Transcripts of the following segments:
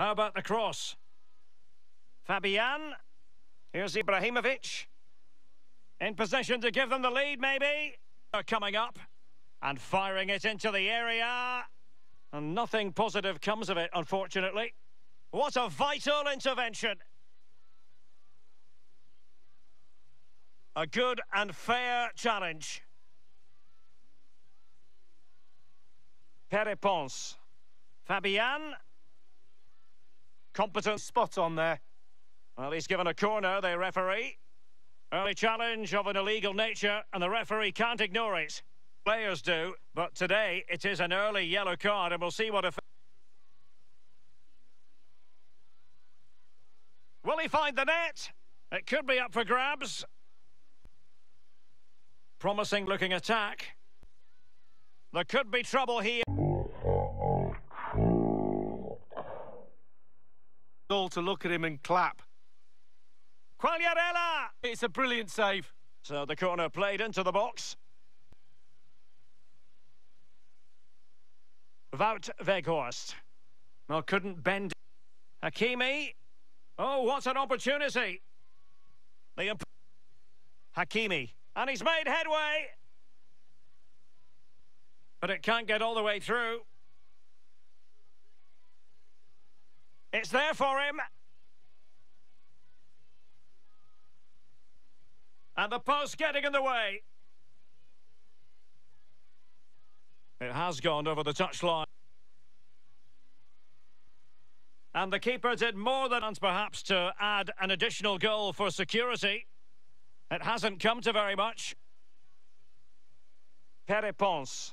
How about the cross? Fabian. Here's Ibrahimovic. In position to give them the lead, maybe. Coming up and firing it into the area. And nothing positive comes of it, unfortunately. What a vital intervention. A good and fair challenge. Perepons. Fabian. Competent. Spot on there. Well, he's given a corner, the referee. Early challenge of an illegal nature, and the referee can't ignore it. Players do, but today it is an early yellow card, and we'll see what. Will he find the net? It could be up for grabs. Promising looking attack. There could be trouble here. All to look at him and clap. Quagliarella! It's a brilliant save. So the corner played into the box. Wout Weghorst. Well, couldn't bend. Hakimi. Oh, what an opportunity. The Hakimi. And he's made headway. But it can't get all the way through. It's there for him. And the post getting in the way. It has gone over the touchline. And the keeper did more than perhaps to add an additional goal for security. It hasn't come to very much. Perepons.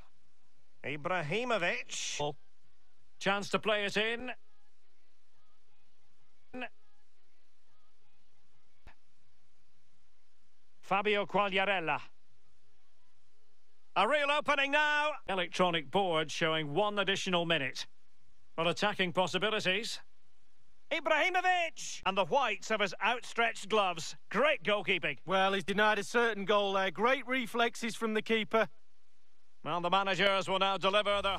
Ibrahimovic. Chance to play it in. Fabio Quagliarella. A real opening now. Electronic board showing one additional minute. But attacking possibilities. Ibrahimovic! And the whites of his outstretched gloves. Great goalkeeping. Well, he's denied a certain goal there. Great reflexes from the keeper. Well, the managers will now deliver their...